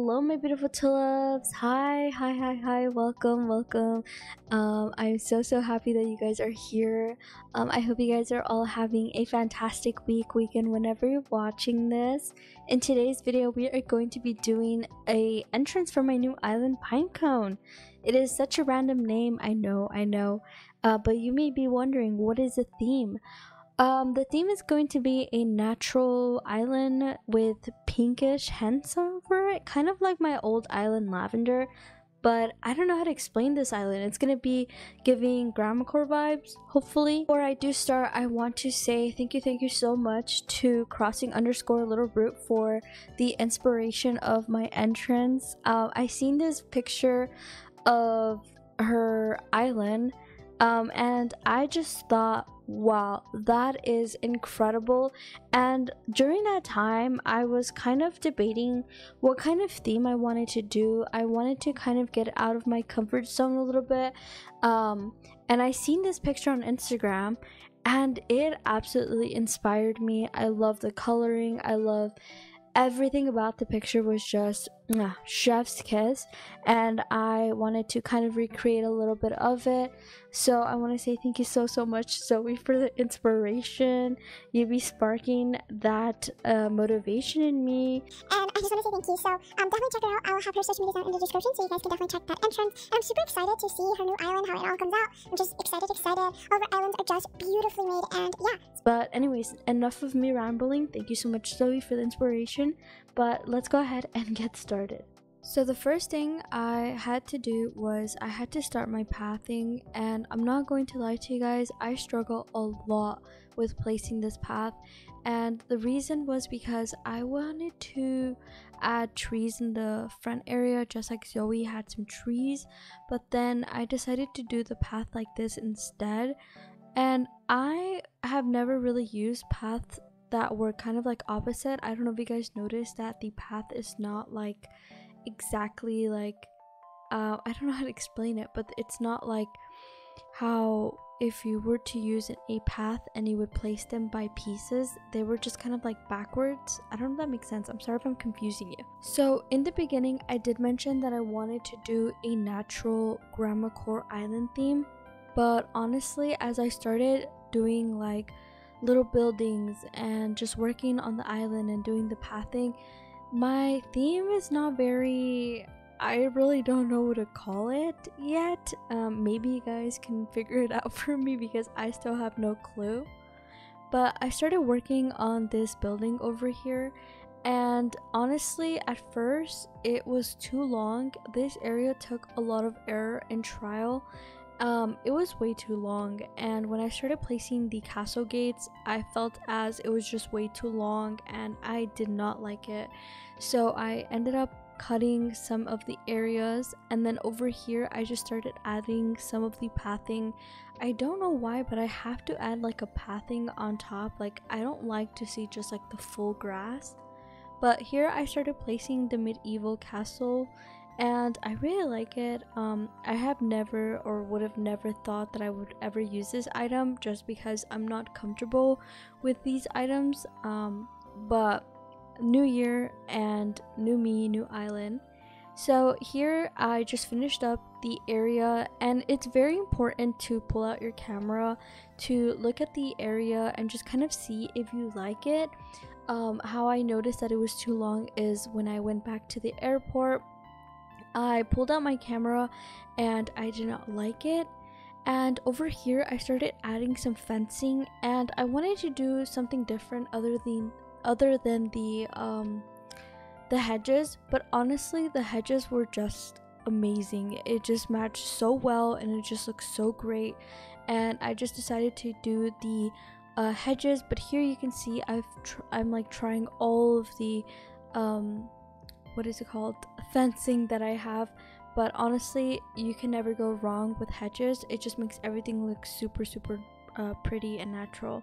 Hello, my beautiful tulips. Hi, hi, hi, hi. Welcome, welcome. Um, I'm so, so happy that you guys are here. Um, I hope you guys are all having a fantastic week, weekend, whenever you're watching this. In today's video, we are going to be doing a entrance for my new island Pinecone. It is such a random name, I know, I know. Uh, but you may be wondering, what is the theme? Um, the theme is going to be a natural island with pinkish hints over it, kind of like my old island Lavender. But I don't know how to explain this island. It's gonna be giving Gramacore vibes, hopefully. Before I do start, I want to say thank you, thank you so much to crossing underscore little root for the inspiration of my entrance. Uh, I seen this picture of her island um, and I just thought, wow, that is incredible. And during that time, I was kind of debating what kind of theme I wanted to do. I wanted to kind of get out of my comfort zone a little bit. Um, and I seen this picture on Instagram and it absolutely inspired me. I love the coloring, I love everything about the picture was just chef's kiss and i wanted to kind of recreate a little bit of it so i want to say thank you so so much zoe for the inspiration you be sparking that uh, motivation in me and I just want to say thank you. So um, definitely check her out. I'll have her social media down in the description, so you guys can definitely check that entrance. And I'm super excited to see her new island, how it all comes out. I'm just excited, excited. All her islands are just beautifully made, and yeah. but anyways enough of me rambling thank you so much zoe for the inspiration but let's go ahead and get started. So the first thing I had to do was I had to start my pathing and I'm not going to lie to you guys I struggle a lot with placing this path. And the reason was because I wanted to add trees in the front area just like Zoe had some trees but then I decided to do the path like this instead. And I have never really used paths that were kind of like opposite I don't know if you guys noticed that the path is not like exactly like uh, I don't know how to explain it, but it's not like how if you were to use a path and you would place them by pieces, they were just kind of like backwards. I don't know if that makes sense. I'm sorry if I'm confusing you. So, in the beginning, I did mention that I wanted to do a natural Gramacore Island theme, but honestly, as I started doing like little buildings and just working on the island and doing the pathing, my theme is not very I really don't know what to call it yet. Um, maybe you guys can figure it out for me because I still have no clue. But I started working on this building over here, and honestly, at first it was too long. This area took a lot of error and trial. Um, it was way too long, and when I started placing the castle gates, I felt as it was just way too long, and I did not like it. So I ended up cutting some of the areas and then over here I just started adding some of the pathing. I don't know why but I have to add like a pathing on top. Like I don't like to see just like the full grass. But here I started placing the medieval castle and I really like it um I have never or would have never thought that I would ever use this item just because I'm not comfortable with these items um but new year and new me, new island. So here I just finished up the area and it's very important to pull out your camera to look at the area and just kind of see if you like it. Um, how I noticed that it was too long is when I went back to the airport, I pulled out my camera and I did not like it. And over here, I started adding some fencing, and I wanted to do something different other than other than the um the hedges. But honestly the hedges were just amazing. It just matched so well and it just looks so great. And i just decided to do the uh, hedges. But here you can see i've i'm like trying all of the um what is it called fencing that i have but honestly you can never go wrong with hedges it just makes everything look super super uh, pretty and natural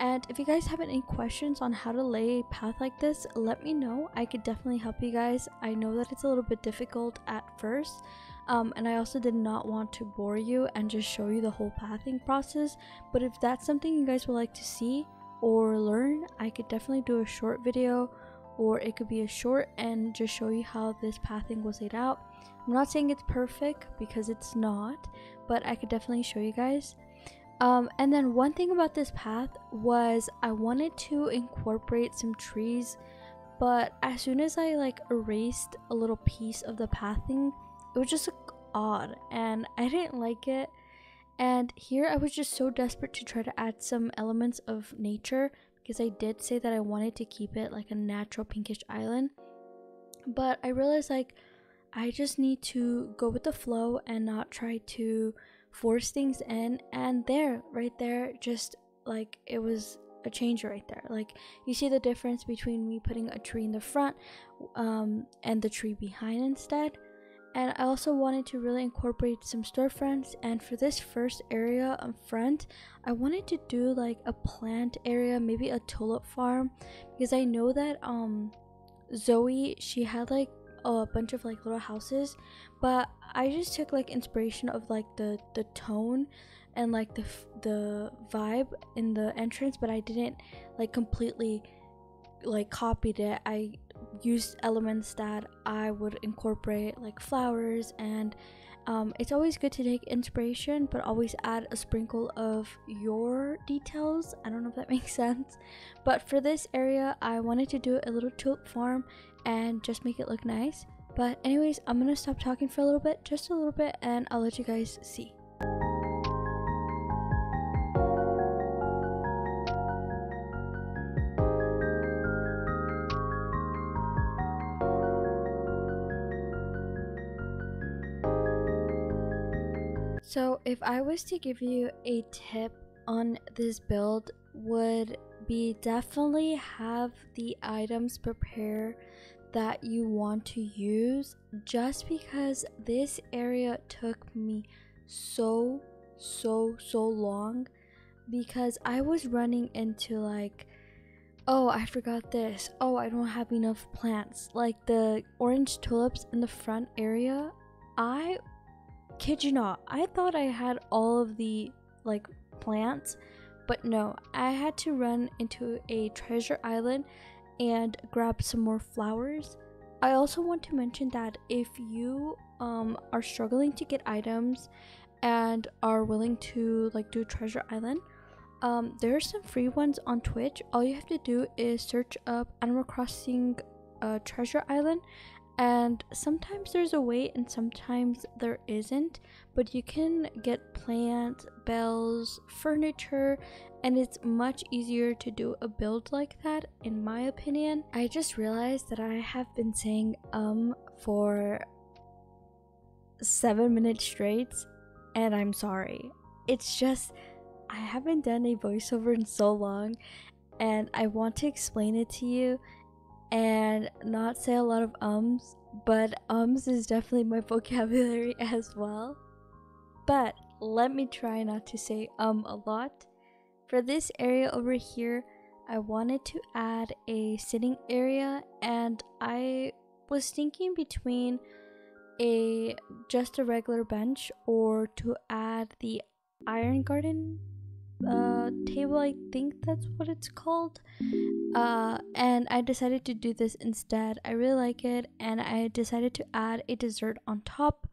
and if you guys have any questions on how to lay a path like this, let me know. I could definitely help you guys. I know that it's a little bit difficult at first. Um, and I also did not want to bore you and just show you the whole pathing process. But if that's something you guys would like to see or learn, I could definitely do a short video or it could be a short and just show you how this pathing was laid out. I'm not saying it's perfect because it's not, but I could definitely show you guys. Um, and then one thing about this path was I wanted to incorporate some trees, but as soon as I like erased a little piece of the pathing, it was just look odd and I didn't like it. And here I was just so desperate to try to add some elements of nature because I did say that I wanted to keep it like a natural pinkish island. But I realized like I just need to go with the flow and not try to force things in. And there, right there, just like it was a change right there. Like you see the difference between me putting a tree in the front um, and the tree behind instead. And I also wanted to really incorporate some storefronts. And for this first area up front, I wanted to do like a plant area, maybe a tulip farm, because I know that um Zoe she had like a bunch of like little houses, but I just took like inspiration of like the the tone and like the the vibe in the entrance, but I didn't like completely like copied it. I used elements that I would incorporate like flowers and um, it's always good to take inspiration but always add a sprinkle of your details. I don't know if that makes sense. But for this area i wanted to do a little tulip farm and just make it look nice. But anyways i'm gonna stop talking for a little bit just a little bit and i'll let you guys see So, if I was to give you a tip on this build, would be definitely have the items prepare that you want to use just because this area took me so so so long because I was running into like oh I forgot this. Oh I don't have enough plants. Like the orange tulips in the front area I kid you not, I thought I had all of the like plants, but no, I had to run into a treasure island and grab some more flowers. I also want to mention that if you um, are struggling to get items and are willing to like do treasure island, um, there are some free ones on Twitch. All you have to do is search up Animal Crossing uh, Treasure Island and sometimes there's a wait and sometimes there isn't but you can get plants bells furniture and it's much easier to do a build like that in my opinion. I just realized that i have been saying um for seven minutes straight and i'm sorry. It's just i haven't done a voiceover in so long and i want to explain it to you and not say a lot of ums, but ums is definitely my vocabulary as well. But let me try not to say um a lot. For this area over here, I wanted to add a sitting area and I was thinking between a just a regular bench or to add the iron garden uh, table, I think that's what it's called. Uh, and I decided to do this instead. I really like it, and I decided to add a dessert on top.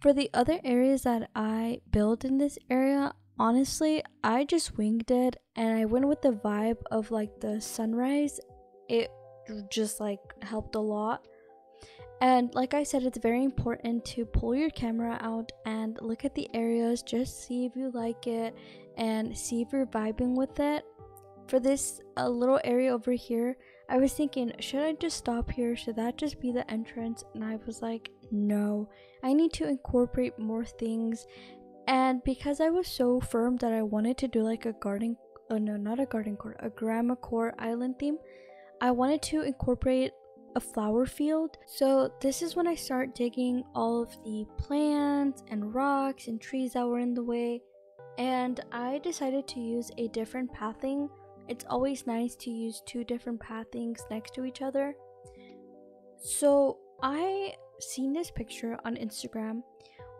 For the other areas that I built in this area, honestly, I just winged it and I went with the vibe of like the sunrise. It just like helped a lot. And like I said, it's very important to pull your camera out and look at the areas, just see if you like it and see if you're vibing with it. For this a little area over here, I was thinking, should I just stop here? Should that just be the entrance? And I was like, no, I need to incorporate more things. And because I was so firm that I wanted to do like a garden, oh no, not a garden core, a grandma core island theme, I wanted to incorporate a flower field. So this is when I start digging all of the plants and rocks and trees that were in the way and I decided to use a different pathing. It's always nice to use two different pathings next to each other. So I seen this picture on Instagram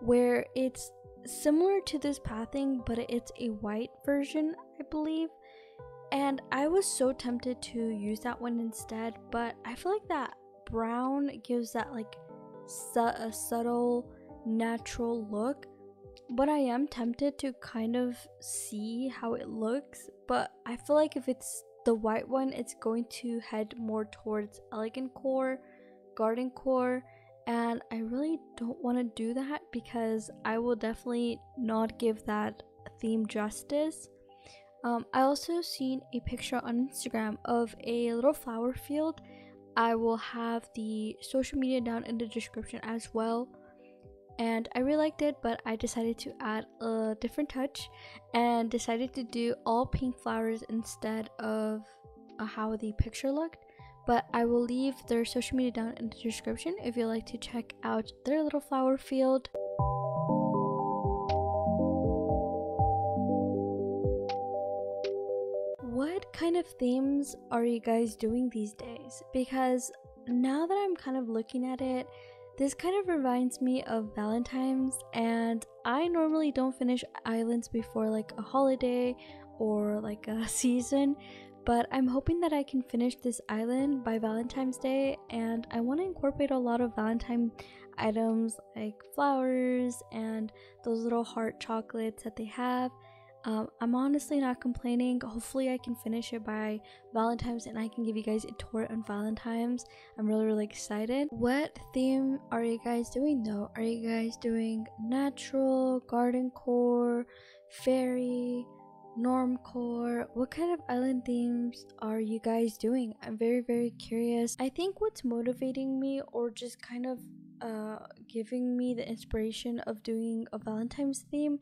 where it's similar to this pathing, but it's a white version, I believe. And I was so tempted to use that one instead, but I feel like that brown gives that like su- a subtle natural look. But I am tempted to kind of see how it looks, but I feel like if it's the white one, it's going to head more towards elegant core, garden core, and I really don't want to do that because I will definitely not give that theme justice. Um, I also seen a picture on Instagram of a little flower field. I will have the social media down in the description as well. And I really liked it, but I decided to add a different touch and decided to do all pink flowers instead of uh, how the picture looked. But I will leave their social media down in the description if you'd like to check out their little flower field. what kind of themes are you guys doing these days? Because now that I'm kind of looking at it, this kind of reminds me of Valentine's, and I normally don't finish islands before like a holiday or like a season, but I'm hoping that I can finish this island by Valentine's Day, and I want to incorporate a lot of Valentine items like flowers and those little heart chocolates that they have. Um, I'm honestly not complaining. Hopefully, I can finish it by Valentine's and I can give you guys a tour on Valentine's. I'm really, really excited. What theme are you guys doing though? Are you guys doing natural, garden core, fairy, norm core? What kind of island themes are you guys doing? I'm very, very curious. I think what's motivating me or just kind of uh, giving me the inspiration of doing a Valentine's theme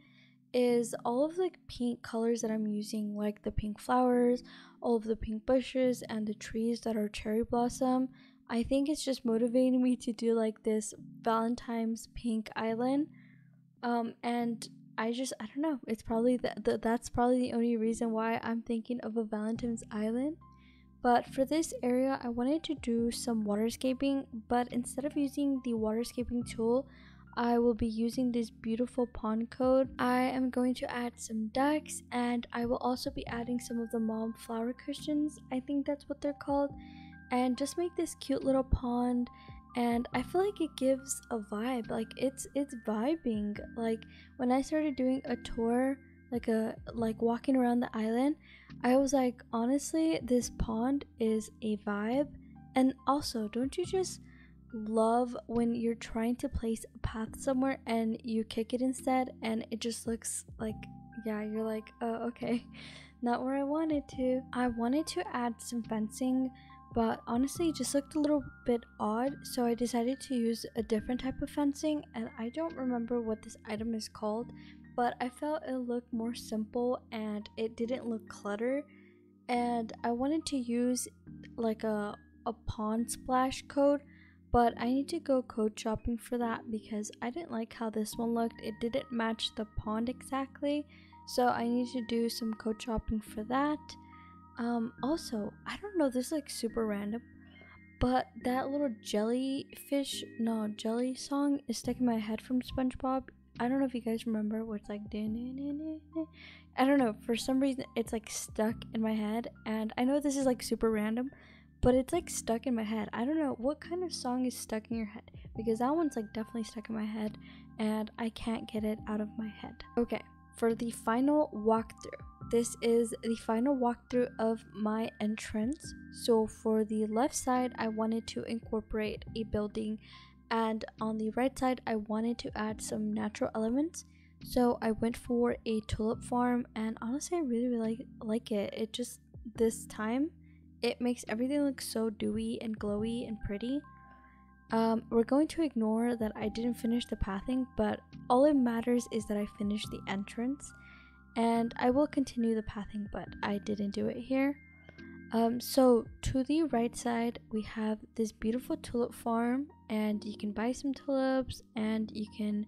is all of the pink colors that I'm using, like the pink flowers, all of the pink bushes, and the trees that are cherry blossom. I think it's just motivating me to do like this Valentine's pink island. Um, and I just, I don't know, it's probably that th- that's probably the only reason why I'm thinking of a Valentine's island. But for this area, I wanted to do some waterscaping, but instead of using the waterscaping tool, I will be using this beautiful pond code. I am going to add some ducks and I will also be adding some of the mum flower cushions. I think that's what they're called. And just make this cute little pond and I feel like it gives a vibe. Like it's it's vibing. Like when I started doing a tour like a like walking around the island, I was like honestly this pond is a vibe. And also, don't you just love when you're trying to place a path somewhere and you kick it instead and it just looks like yeah you're like oh okay not where i wanted to. I wanted to add some fencing but honestly it just looked a little bit odd so i decided to use a different type of fencing and i don't remember what this item is called but i felt it looked more simple and it didn't look clutter and i wanted to use like a a pond splash coat but I need to go code shopping for that because I didn't like how this one looked. It didn't match the pond exactly, so I need to do some code shopping for that. Um, also, I don't know, this is like super random, but that little jellyfish, no, jelly song is stuck in my head from SpongeBob. I don't know if you guys remember where it's like, I don't know, for some reason it's like stuck in my head, and I know this is like super random, but it's like stuck in my head. I don't know what kind of song is stuck in your head because that one's like definitely stuck in my head and I can't get it out of my head. Okay, for the final walkthrough, this is the final walkthrough of my entrance. So for the left side, I wanted to incorporate a building, and on the right side, I wanted to add some natural elements. So I went for a tulip farm, and honestly, I really, really like, like it. It just this time it makes everything look so dewy and glowy and pretty. Um, we're going to ignore that I didn't finish the pathing, but all it matters is that I finished the entrance. And I will continue the pathing, but I didn't do it here. Um, so to the right side, we have this beautiful tulip farm, and you can buy some tulips, and you can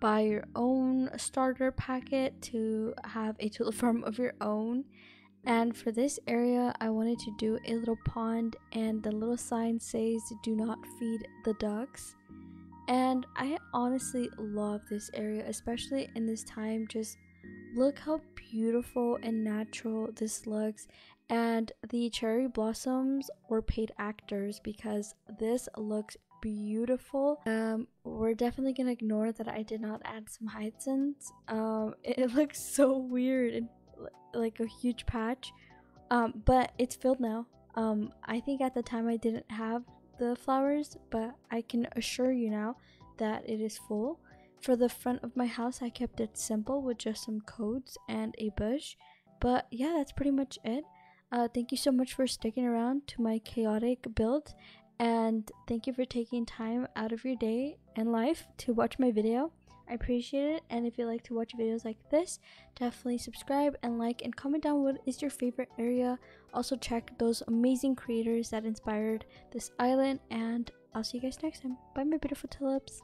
buy your own starter packet to have a tulip farm of your own. And for this area, I wanted to do a little pond, and the little sign says, Do not feed the ducks. And I honestly love this area, especially in this time, just look how beautiful and natural this looks. And the cherry blossoms were paid actors because this looks beautiful. Um we're definitely gonna ignore that i did not add some hyacinths. Um it, looks so weird and like a huge patch. Um but it's filled now. Um i think at the time i didn't have the flowers but i can assure you now that it is full. For the front of my house i kept it simple with just some codes and a bush. But yeah that's pretty much it. Uh, thank you so much for sticking around to my chaotic build and thank you for taking time out of your day and life to watch my video. I appreciate it and if you like to watch videos like this, definitely subscribe and like and comment down what is your favorite area. Also check those amazing creators that inspired this island and I'll see you guys next time. Bye my beautiful tulips.